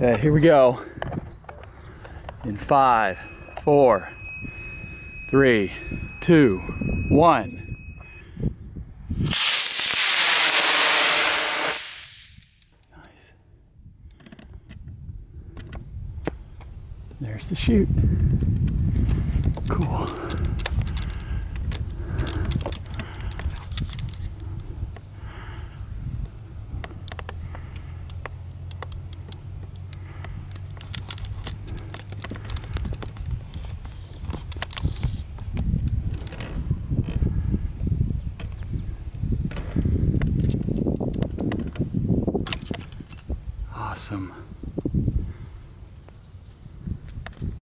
Okay, here we go. In five, four, three, two, one. Nice. There's the chute. Cool. awesome.